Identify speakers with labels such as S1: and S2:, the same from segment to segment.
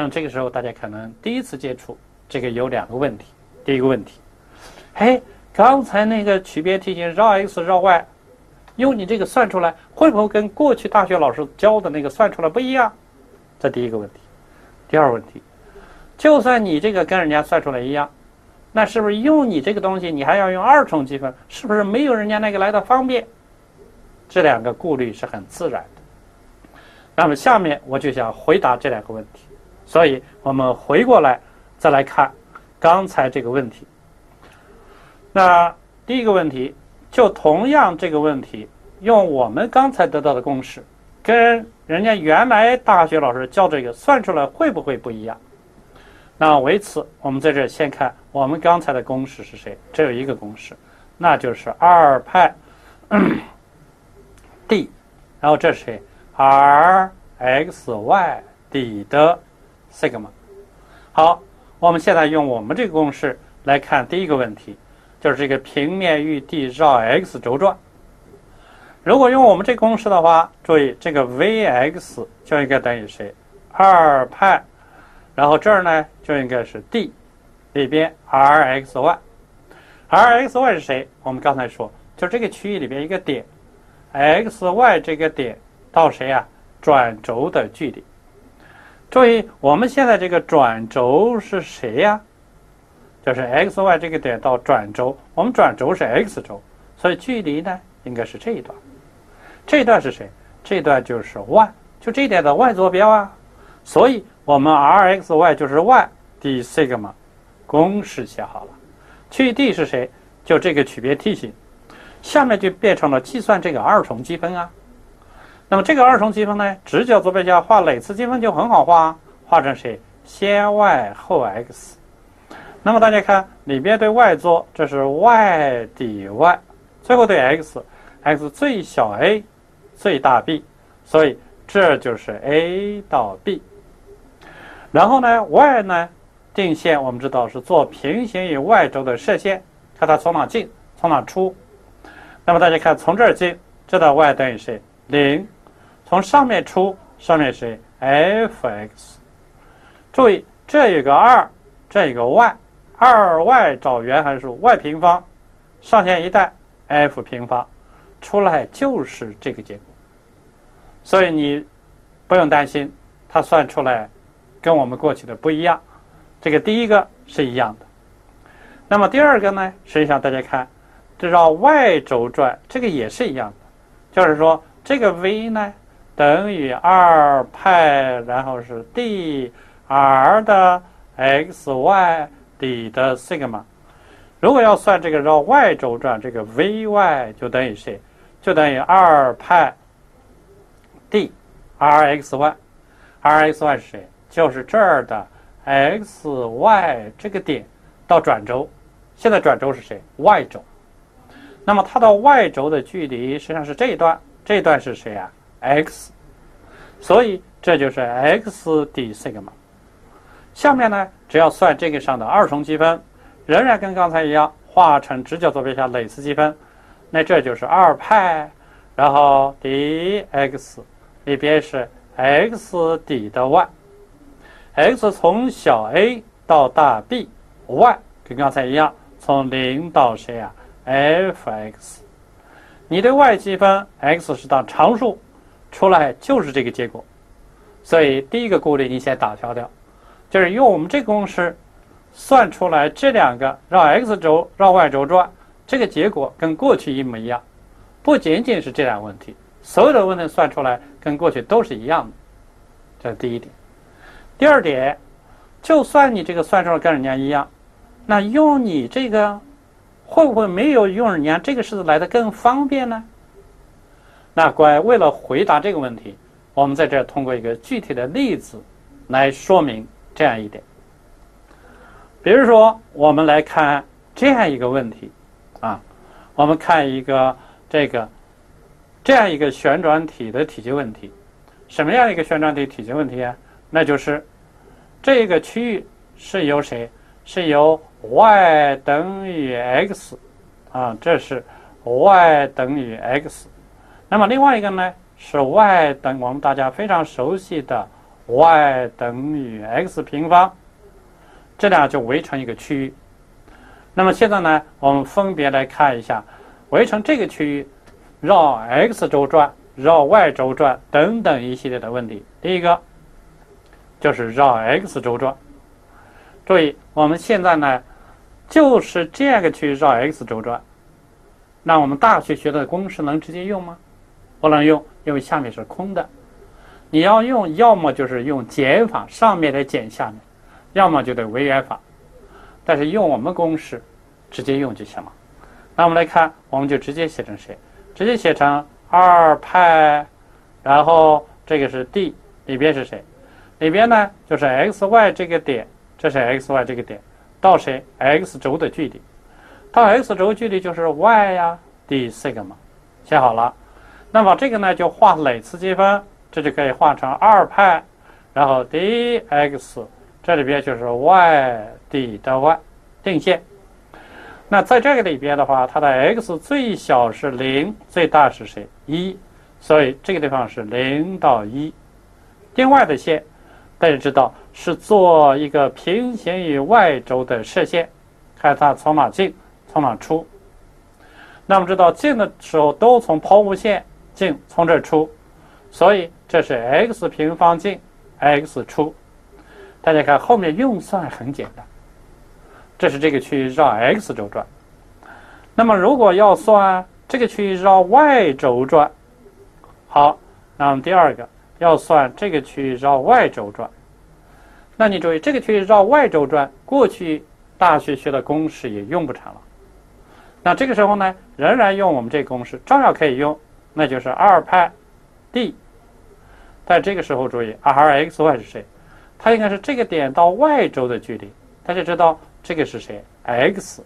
S1: 那这个时候大家可能第一次接触这个有两个问题。第一个问题，哎，刚才那个曲别题型绕 x 绕 y，用你这个算出来，会不会跟过去大学老师教的那个算出来不一样？这第一个问题。第二个问题，就算你这个跟人家算出来一样，那是不是用你这个东西，你还要用二重积分？是不是没有人家那个来的方便？这两个顾虑是很自然的。那么下面我就想回答这两个问题，所以我们回过来再来看刚才这个问题。那第一个问题，就同样这个问题，用我们刚才得到的公式，跟人家原来大学老师教这个算出来会不会不一样？那为此，我们在这先看我们刚才的公式是谁？只有一个公式，那就是二派。d，然后这是谁？r x y d 的 sigma。好，我们现在用我们这个公式来看第一个问题，就是这个平面与 d 绕 x 轴转。如果用我们这个公式的话，注意这个 v(x) 就应该等于谁？二派，然后这儿呢就应该是 d 里边 r(x, y)。r(x, y) 是谁？我们刚才说，就这个区域里边一个点。x y 这个点到谁呀？转轴的距离。注意，我们现在这个转轴是谁呀？就是 x y 这个点到转轴，我们转轴是 x 轴，所以距离呢应该是这一段。这一段是谁？这一段就是 y，就这一点的 y 坐标啊。所以我们 r x y 就是 y d sigma，公式写好了。去 d 是谁？就这个曲别梯形。下面就变成了计算这个二重积分啊。那么这个二重积分呢，直角坐标下画累次积分就很好画，画成谁？先 y 后 x。那么大家看里边对 y 做，这是 y 底 y，最后对 x，x 最小 a，最大 b，所以这就是 a 到 b。然后呢，y 呢定线，我们知道是做平行于 y 轴的射线，看它从哪进，从哪出。那么大家看，从这儿进，这道 y 等于谁？零。从上面出，上面是？f(x)。注意，这有个二，这有个 y，二 y 找原函数 y 平方，上线一带 f 平方，出来就是这个结果。所以你不用担心，它算出来跟我们过去的不一样。这个第一个是一样的。那么第二个呢？实际上大家看。这绕 y 轴转，这个也是一样的，就是说这个 v 呢等于二派，然后是 d r 的 x y d 的 sigma。如果要算这个绕 y 轴转，这个 v y 就等于谁？就等于二派 d r x y，r x y 是谁？就是这儿的 x y 这个点到转轴，现在转轴是谁？y 轴。那么它到 y 轴的距离实际上是这一段，这一段是谁啊？x，所以这就是 x d sigma。下面呢，只要算这个上的二重积分，仍然跟刚才一样，画成直角坐标下累次积分，那这就是二派，然后 dx 里边是 x d 的 y，x 从小 a 到大 b，y 跟刚才一样，从零到谁啊？f(x)，你对 y 积分，x 是当常数，出来就是这个结果。所以第一个顾虑你先打消掉，就是用我们这个公式算出来这两个绕 x 轴、绕 y 轴转，这个结果跟过去一模一样。不仅仅是这两个问题，所有的问题算出来跟过去都是一样的。这是第一点。第二点，就算你这个算出来跟人家一样，那用你这个。会不会没有用人家这个式子来的更方便呢？那乖，为了回答这个问题，我们在这儿通过一个具体的例子来说明这样一点。比如说，我们来看这样一个问题啊，我们看一个这个这样一个旋转体的体积问题。什么样一个旋转体体积问题啊？那就是这个区域是由谁？是由 y 等于 x，啊，这是 y 等于 x。那么另外一个呢，是 y 等我们大家非常熟悉的 y 等于 x 平方，这俩就围成一个区域。那么现在呢，我们分别来看一下围成这个区域绕 x 轴转、绕 y 轴转等等一系列的问题。第一个就是绕 x 轴转。注意，我们现在呢就是这个区域绕 x 轴转。那我们大学学的公式能直接用吗？不能用，因为下面是空的。你要用，要么就是用减法，上面的减下面，要么就得维元法。但是用我们公式，直接用就行了。那我们来看，我们就直接写成谁？直接写成二派，然后这个是 d 里边是谁？里边呢就是 x y 这个点，这是 x y 这个点到谁 x 轴的距离，到 x 轴距离就是 y 呀，d sigma，写好了。那么这个呢就画累次积分。这就可以画成二派，然后 dx 这里边就是 y d 的 y 定线。那在这个里边的话，它的 x 最小是零，最大是谁？一，所以这个地方是零到一。定 y 的线，大家知道是做一个平行于 y 轴的射线，看它从哪进，从哪出。那么知道进的时候都从抛物线进，从这出。所以这是 x 平方进 x 出，大家看后面运算很简单。这是这个区域绕 x 轴转。那么如果要算这个区域绕 y 轴转，好，那么第二个要算这个区域绕 y 轴转。那你注意，这个区域绕 y 轴转，过去大学学的公式也用不成了。那这个时候呢，仍然用我们这个公式，照样可以用，那就是二派。d，在这个时候注意，r x y 是谁？它应该是这个点到 y 轴的距离。大家知道这个是谁？x，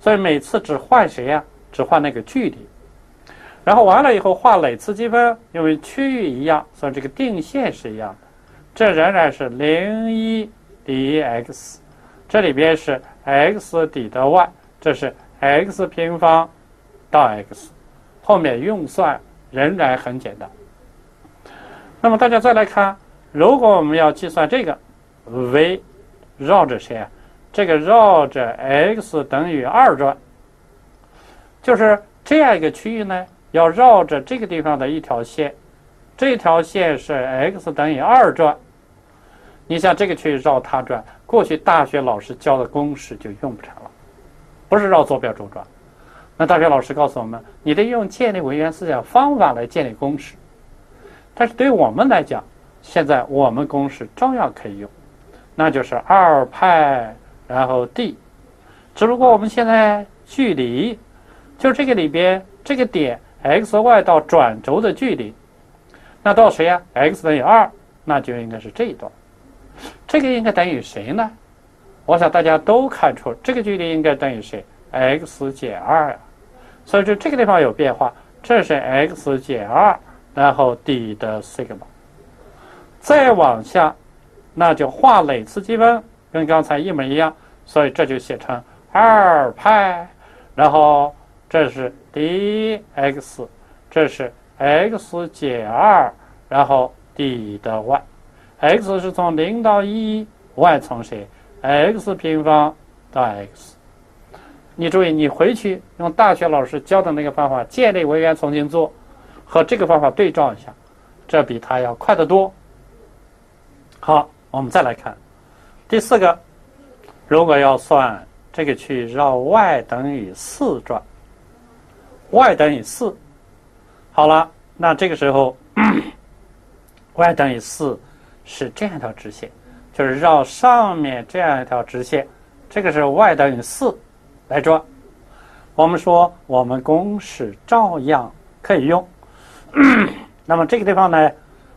S1: 所以每次只换谁呀？只换那个距离。然后完了以后画累次积分，因为区域一样，所以这个定线是一样的。这仍然是零一 dx，这里边是 x 底的 y，这是 x 平方到 x，后面用算。仍然很简单。那么大家再来看，如果我们要计算这个 v 绕着谁啊？这个绕着 x 等于二转，就是这样一个区域呢，要绕着这个地方的一条线，这条线是 x 等于二转。你像这个区域绕它转，过去大学老师教的公式就用不成了，不是绕坐标轴转。那大学老师告诉我们，你得用建立文元思想方法来建立公式。但是对于我们来讲，现在我们公式照样可以用，那就是二派然后 d。只不过我们现在距离，就这个里边这个点 x y 到转轴的距离，那到谁呀？x 等于二，那就应该是这一段。这个应该等于谁呢？我想大家都看出这个距离应该等于谁？x 减二啊，所以说这个地方有变化，这是 x 减二，然后 d 的 sigma，再往下，那就化累次积分，跟刚才一模一样，所以这就写成二派，然后这是 dx，这是 x 减二，然后 d 的 y，x 是从零到一，y 从谁？x 平方到 x。你注意，你回去用大学老师教的那个方法建立文元重新做，和这个方法对照一下，这比它要快得多。好，我们再来看第四个，如果要算这个去绕 y 等于四转，y 等于四，好了，那这个时候 y 等于四是这样一条直线，就是绕上面这样一条直线，这个是 y 等于四。来转，我们说我们公式照样可以用。那么这个地方呢，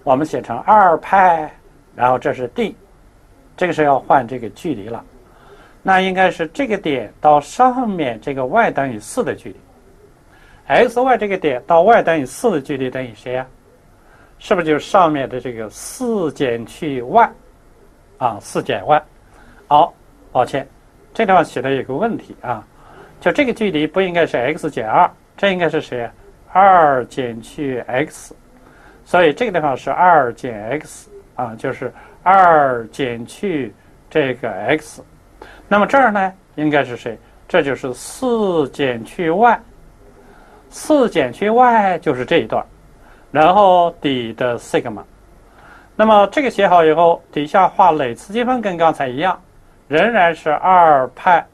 S1: 我们写成二派，然后这是 d，这个是要换这个距离了。那应该是这个点到上面这个 y 等于四的距离。x y 这个点到 y 等于四的距离等于谁呀？是不是就是上面的这个四减去 y？啊，四减 y。好，抱歉。这地方写的有个问题啊，就这个距离不应该是 x 减二，这应该是谁？二减去 x，所以这个地方是二减 x，啊，就是二减去这个 x。那么这儿呢，应该是谁？这就是四减去 y。四减去 y 就是这一段，然后底的 sigma。那么这个写好以后，底下画累次积分跟刚才一样，仍然是二派，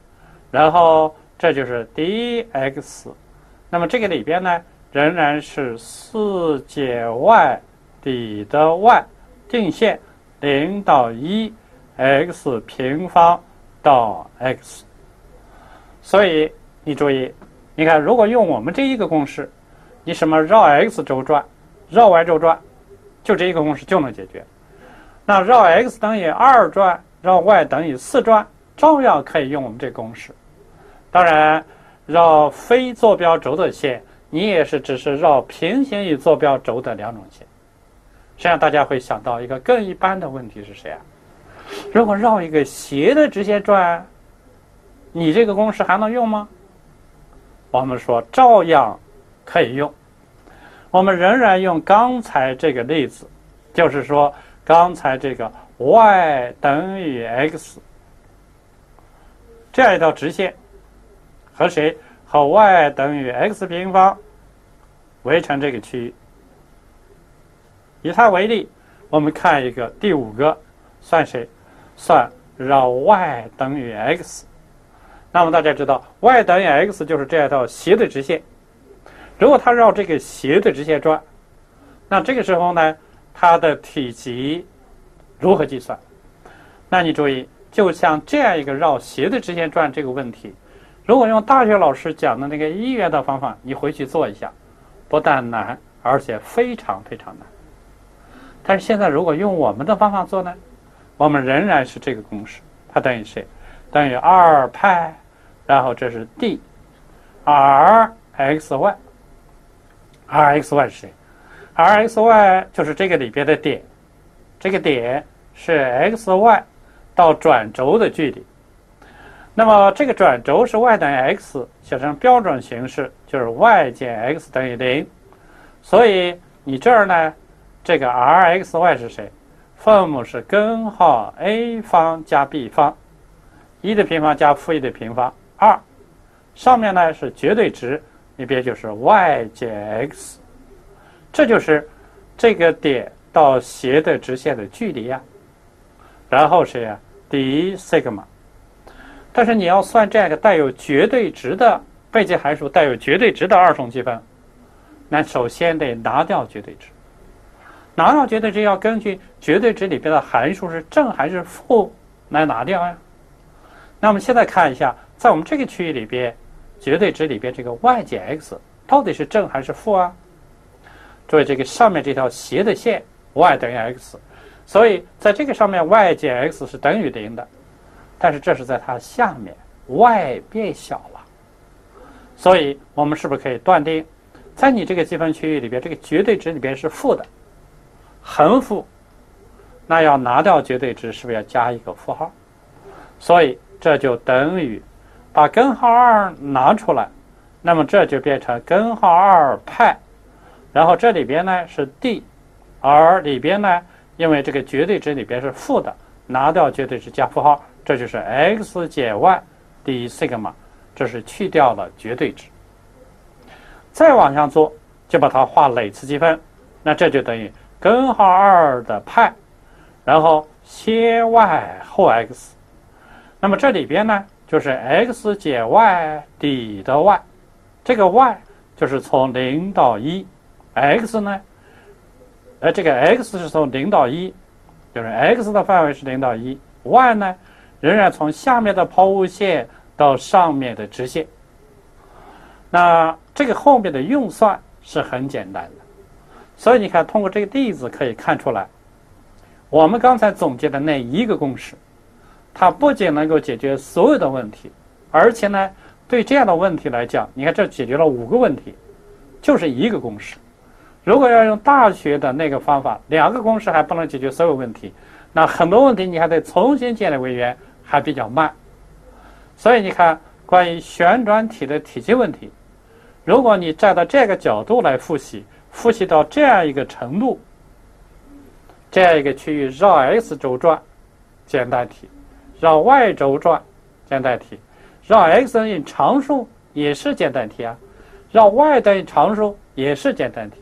S1: 然后这就是 dx。那么这个里边呢，仍然是四减 y 底的 y 定线零到一 x 平方到 x。所以你注意，你看，如果用我们这一个公式，你什么绕 x 轴转，绕 y 轴转。就这一个公式就能解决。那绕 x 等于二转，绕 y 等于四转，照样可以用我们这个公式。当然，绕非坐标轴的线，你也是只是绕平行于坐标轴的两种线。实际上，大家会想到一个更一般的问题是谁啊？如果绕一个斜的直线转，你这个公式还能用吗？我们说照样可以用。我们仍然用刚才这个例子，就是说刚才这个 y 等于 x 这样一条直线，和谁和 y 等于 x 平方围成这个区域。以它为例，我们看一个第五个，算谁？算绕 y 等于 x。那么大家知道，y 等于 x 就是这样一条斜的直线。如果它绕这个斜的直线转，那这个时候呢，它的体积如何计算？那你注意，就像这样一个绕斜的直线转这个问题，如果用大学老师讲的那个一元的方法，你回去做一下，不但难，而且非常非常难。但是现在如果用我们的方法做呢，我们仍然是这个公式，它等于谁？等于二派，然后这是 d r x y。r x y 是谁？r x y 就是这个里边的点，这个点是 x y 到转轴的距离。那么这个转轴是 y 等于 x，写成标准形式就是 y 减 x 等于零。所以你这儿呢，这个 r x y 是谁？分母是根号 a 方加 b 方，一的平方加负一的平方二，上面呢是绝对值。那边就是 y 减 x，这就是这个点到斜的直线的距离呀。然后谁呀？d sigma。但是你要算这样一个带有绝对值的被积函数，带有绝对值的二重积分，那首先得拿掉绝对值。拿掉绝对值要根据绝对值里边的函数是正还是负来拿掉呀。那我们现在看一下，在我们这个区域里边。绝对值里边这个 y 减 x 到底是正还是负啊？注意这个上面这条斜的线 y 等于 x，所以在这个上面 y 减 x 是等于零的，但是这是在它下面 y 变小了，所以我们是不是可以断定，在你这个积分区域里边，这个绝对值里边是负的，横负，那要拿掉绝对值，是不是要加一个负号？所以这就等于。把根号二拿出来，那么这就变成根号二派，然后这里边呢是 d，而里边呢，因为这个绝对值里边是负的，拿掉绝对值加负号，这就是 x 减 y d sigma，这是去掉了绝对值。再往下做，就把它画累次积分，那这就等于根号二的派，然后先 y 后 x，那么这里边呢？就是 x 减 y 底的 y，这个 y 就是从零到一，x 呢，呃，这个 x 是从零到一，就是 x 的范围是零到一，y 呢仍然从下面的抛物线到上面的直线。那这个后面的运算是很简单的，所以你看，通过这个例子可以看出来，我们刚才总结的那一个公式。它不仅能够解决所有的问题，而且呢，对这样的问题来讲，你看这解决了五个问题，就是一个公式。如果要用大学的那个方法，两个公式还不能解决所有问题，那很多问题你还得重新建立位元，还比较慢。所以你看，关于旋转体的体积问题，如果你站到这个角度来复习，复习到这样一个程度，这样一个区域绕 x 轴转，简单题；绕 y 轴转，简单题；绕 x 等于常数也是简单题啊；绕 y 等于常数也是简单题。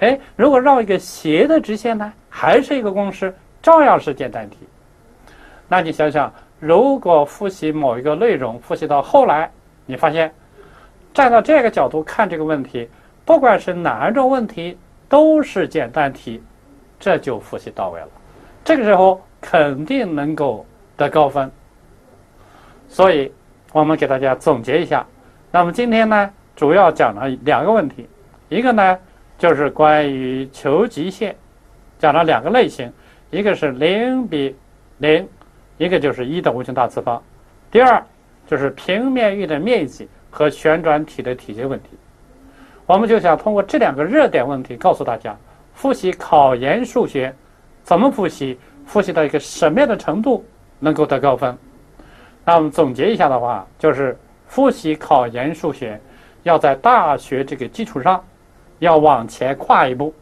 S1: 哎，如果绕一个斜的直线呢，还是一个公式，照样是简单题。那你想想，如果复习某一个内容，复习到后来，你发现站到这个角度看这个问题，不管是哪一种问题，都是简单题。这就复习到位了，这个时候肯定能够得高分。所以，我们给大家总结一下。那么今天呢，主要讲了两个问题，一个呢就是关于求极限，讲了两个类型，一个是零比零，一个就是一的无穷大次方。第二就是平面域的面积和旋转体的体积问题。我们就想通过这两个热点问题告诉大家。复习考研数学，怎么复习？复习到一个什么样的程度能够得高分？那我们总结一下的话，就是复习考研数学，要在大学这个基础上，要往前跨一步。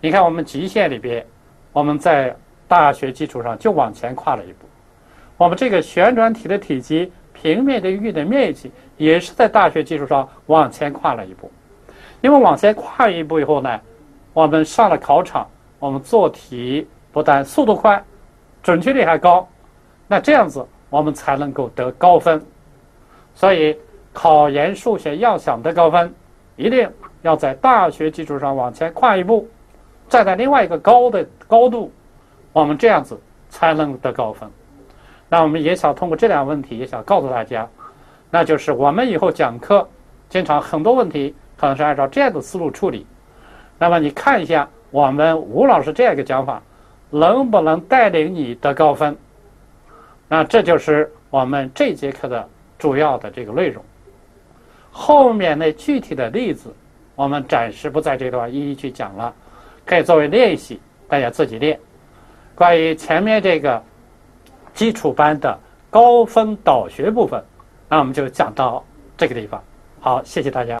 S1: 你看我们极限里边，我们在大学基础上就往前跨了一步。我们这个旋转体的体积、平面的域的面积，也是在大学基础上往前跨了一步。因为往前跨一步以后呢？我们上了考场，我们做题不但速度快，准确率还高，那这样子我们才能够得高分。所以考研数学要想得高分，一定要在大学基础上往前跨一步，站在另外一个高的高度，我们这样子才能得高分。那我们也想通过这两个问题，也想告诉大家，那就是我们以后讲课，经常很多问题可能是按照这样的思路处理。那么你看一下，我们吴老师这样一个讲法，能不能带领你得高分？那这就是我们这节课的主要的这个内容。后面的具体的例子，我们暂时不在这段一一去讲了，可以作为练习，大家自己练。关于前面这个基础班的高分导学部分，那我们就讲到这个地方。好，谢谢大家。